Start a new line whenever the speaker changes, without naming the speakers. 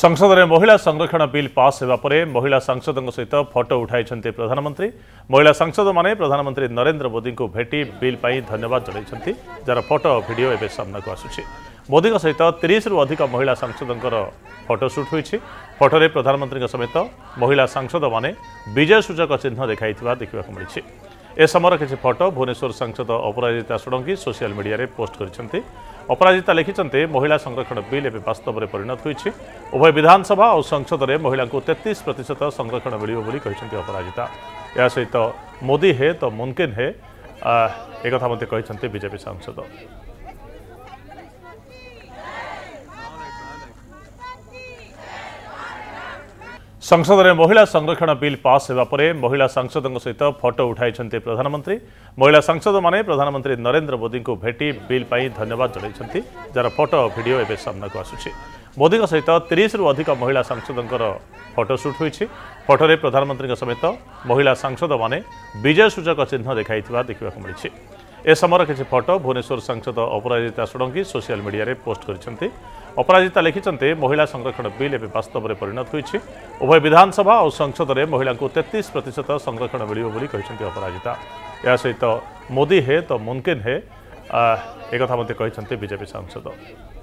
संसदले महिला संरक्षण bill pass महिला सांसद सहित फटो उठाई प्रधानमंत्री महिला सांसद सांसदले प्रधानमंत्री नरेन्द्र को भेट बिल पनि धन्यवाद जार फटो भिडियो सामना आसु मोदी सहित तीस रु अधिक महिला सांसदको फटोसुट हो हुन्छ प्रधानमंत्री प्रधानमन्त्री समेत महिला सांसद मैंने विजय सूचक चिन्ह ए समय किसी फटो भुवनेश्वर सांसद Aparajita Sarangi social media post गरि ଅପରାଜିତା ଲେଖିଛନ୍ତି ମହିଳା ସଂରକ୍ଷଣ ବିଲ୍ ଏବେ ବାସ୍ତବରେ ପରିଣତ ହୋଇଛି ଉଭୟ ବିଧାନସଭା ଓ ସଂସଦରେ ମହିଳାଙ୍କୁ ତେତିଶ ପ୍ରତିଶତ ସଂରକ୍ଷଣ ମିଳିବ ବୋଲି କହିଛନ୍ତି ଅପରାଜିତା ଏହା ସହିତ ମୋଦି ହେ ତ ମୁନକିନ୍ ହେ ଏକଥା ମଧ୍ୟ କହିଛନ୍ତି ବିଜେପି ସାଂସଦ संसद संसदले महिला संरक्षण बिल बेल पासपोर महिला सांसदको सहित फटो उठाइ प्रधानमंत्री महिला सांसद प्रधानमन्त्री नरेन्द्र को भेट बिल पनि धन्यवाद जोइन जटो भिडियो आसु मोदी सहित तिरि अधिक महिला सांसदको फटो सुट हुन्छ फटोरू प्रधानमन्त्री समेत महिला सांसद सांसदले विजय सूचक चिन्ह ए चिह्न देखाइसर फटो भुवनेश्वर सांसद अपराजिता षड्गी सोसिया मिडले पोस्ट गरि अपराजिता लेखिन्छ महिला संरक्षण बेल ए वास्तवले परिणत हुन्छ उभय विधानसभा संसद संसदले महिला तेत्तिस प्रतिशत संरक्षण मिल्यो अपराजिता या सहित मोदी हे त मुकिन् हे एक बीजेपी सांसद